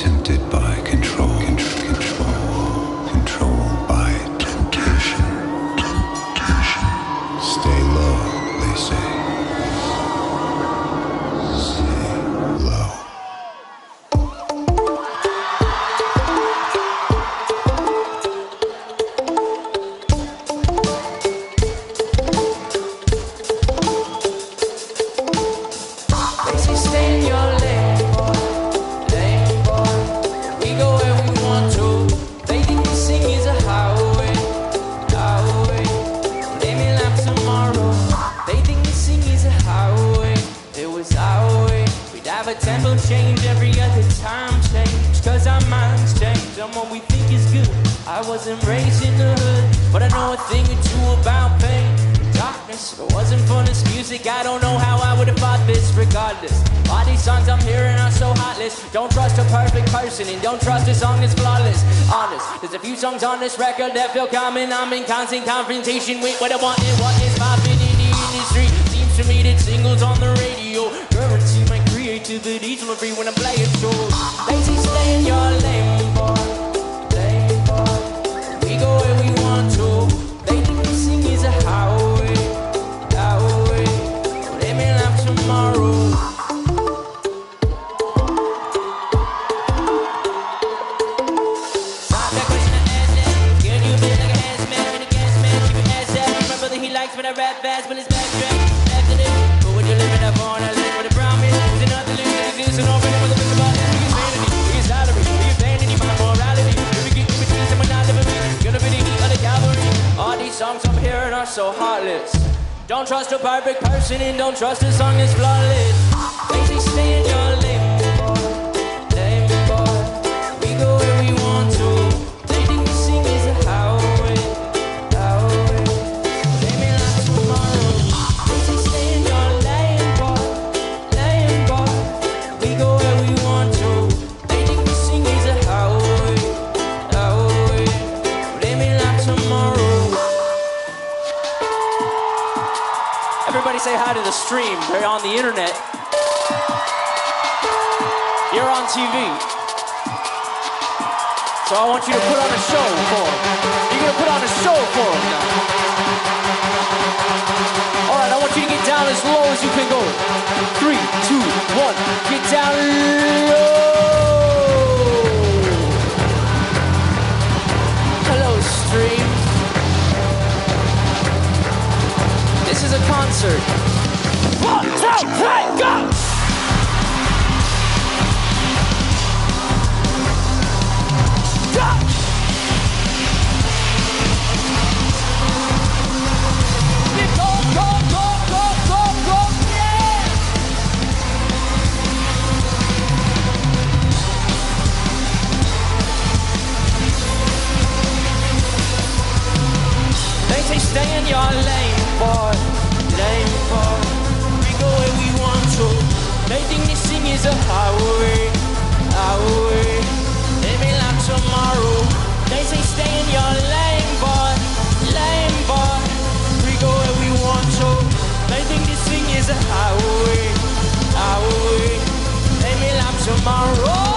tempted A tempo change every other time change. Cause our minds change on what we think is good. I wasn't raised in the hood, but I know a thing or two about pain. Darkness, if it wasn't for this music, I don't know how I would have fought this regardless. All these songs I'm hearing are so heartless. Don't trust a perfect person and don't trust a song that's flawless. Honest, there's a few songs on this record that feel common. I'm in constant confrontation with what I want and what is popping in the industry. Seems to me that singles on the radio my creativity's for free when I'm playing shows. So heartless. Don't trust a perfect person and don't trust a song that's flawless. Lazy, stay in your Everybody say hi to the stream. They're on the internet. You're on TV. So I want you to put on a show for them. You're gonna put on a show for them now. All right, I want you to get down as low as you can go. Three, two, one. Get down low. Hello, stream. Concert. One, two, three, go! Stay in your lane, boy, aim for. We go where we want to. They think this thing is a highway, highway. Living like tomorrow. They say stay in your lane, but lane, but We go where we want to. They think this thing is a highway, highway. Living like tomorrow.